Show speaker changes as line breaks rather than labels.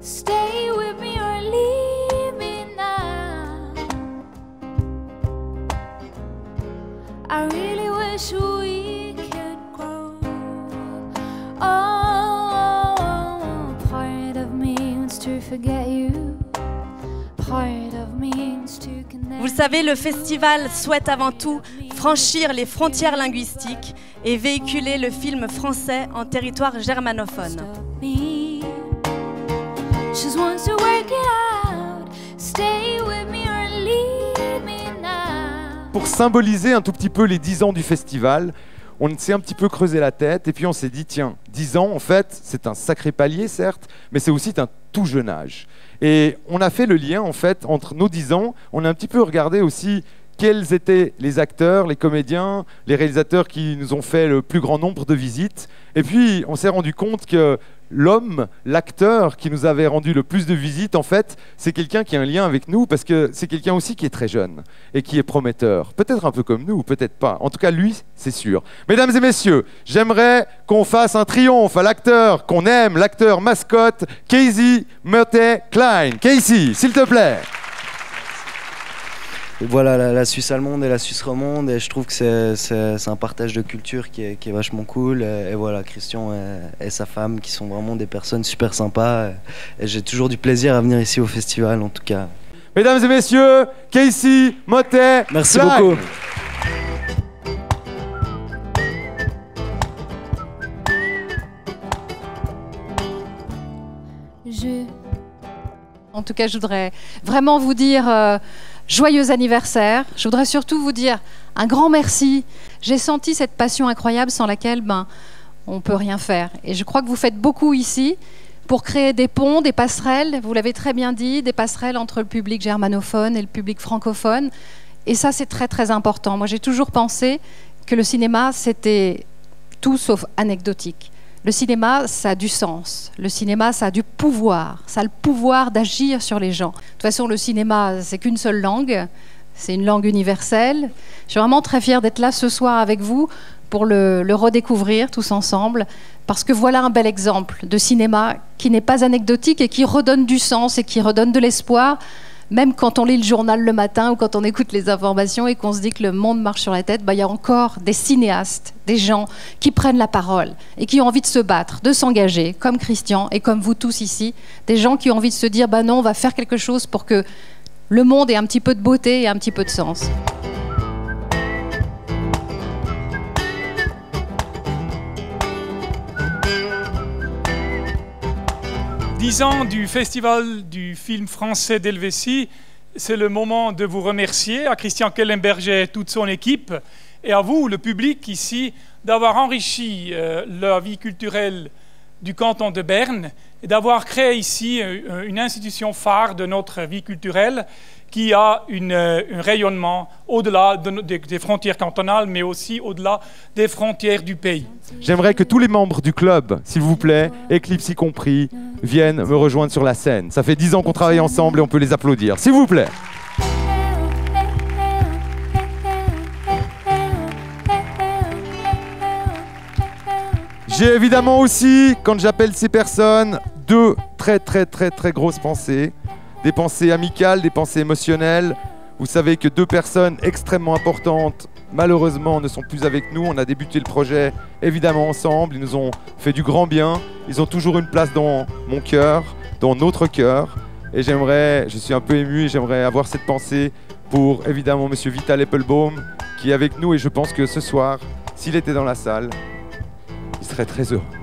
Stay with me or leave me now. I really wish we could grow. Oh, part of me wants to forget you. Part of me wants to connect.
Vous le savez, le festival souhaite avant tout franchir les frontières linguistiques et véhiculer le film français en territoire germanophone.
Stop me. Just wants to work it out. Stay with me or leave me now.
Pour symboliser un tout petit peu les 10 ans du festival, on s'est un petit peu creusé la tête et puis on s'est dit, tiens, 10 ans, en fait, c'est un sacré palier, certes, mais c'est aussi un tout jeune âge. Et on a fait le lien, en fait, entre nos 10 ans. On a un petit peu regardé aussi quels étaient les acteurs, les comédiens, les réalisateurs qui nous ont fait le plus grand nombre de visites. Et puis, on s'est rendu compte que l'homme, l'acteur qui nous avait rendu le plus de visites, en fait, c'est quelqu'un qui a un lien avec nous parce que c'est quelqu'un aussi qui est très jeune et qui est prometteur. Peut-être un peu comme nous, peut-être pas. En tout cas, lui, c'est sûr. Mesdames et messieurs, j'aimerais qu'on fasse un triomphe à l'acteur qu'on aime, l'acteur mascotte, Casey Murray Klein. Casey, s'il te plaît.
Voilà la, la Suisse allemande et la Suisse romande et je trouve que c'est- un partage de culture qui est, qui est vachement cool et, et voilà Christian et, et sa femme qui sont vraiment des personnes super sympas et, et j'ai toujours du plaisir à venir ici au festival en tout cas.
Mesdames et messieurs, Casey Motet.
Merci beaucoup.
Je
En tout cas, je voudrais vraiment vous dire euh, joyeux anniversaire. Je voudrais surtout vous dire un grand merci. J'ai senti cette passion incroyable sans laquelle ben, on peut rien faire. Et je crois que vous faites beaucoup ici pour créer des ponts, des passerelles, vous l'avez très bien dit, des passerelles entre le public germanophone et le public francophone. Et ça, c'est très très important. Moi, j'ai toujours pensé que le cinéma, c'était tout sauf anecdotique. Le cinéma, ça a du sens. Le cinéma, ça a du pouvoir. Ça a le pouvoir d'agir sur les gens. De toute façon, le cinéma, c'est qu'une seule langue. C'est une langue universelle. Je suis vraiment très fière d'être là ce soir avec vous pour le, le redécouvrir tous ensemble. Parce que voilà un bel exemple de cinéma qui n'est pas anecdotique et qui redonne du sens et qui redonne de l'espoir même quand on lit le journal le matin ou quand on écoute les informations et qu'on se dit que le monde marche sur la tête, bah, il y a encore des cinéastes, des gens qui prennent la parole et qui ont envie de se battre, de s'engager, comme Christian et comme vous tous ici, des gens qui ont envie de se dire, bah non, on va faire quelque chose pour que le monde ait un petit peu de beauté et un petit peu de sens.
10 ans du Festival du film français d'Helvétie, c'est le moment de vous remercier à Christian Kellenberger et toute son équipe et à vous, le public ici, d'avoir enrichi euh, la vie culturelle du canton de Berne et d'avoir créé ici euh, une institution phare de notre vie culturelle qui a une, euh, un rayonnement au-delà des- frontières cantonales, mais aussi au-delà des frontières du pays.
J'aimerais que tous les membres du club, s'il vous plaît, Eclipse y compris, viennent me rejoindre sur la scène. Ça fait 10 ans qu'on travaille ensemble et on peut les applaudir. S'il vous plaît. J'ai évidemment aussi, quand j'appelle ces personnes, deux très très très très grosses pensées. Des pensées amicales, des pensées émotionnelles. Vous savez que deux personnes extrêmement importantes, malheureusement, ne sont plus avec nous. On a débuté le projet évidemment ensemble. Ils nous ont fait du grand bien. Ils ont toujours une place dans mon cœur, dans notre cœur. Et j'aimerais, je suis un peu ému j'aimerais avoir cette pensée pour évidemment Monsieur Vital Applebaum qui est avec nous. Et je pense que ce soir, s'il était dans la salle, il serait très heureux.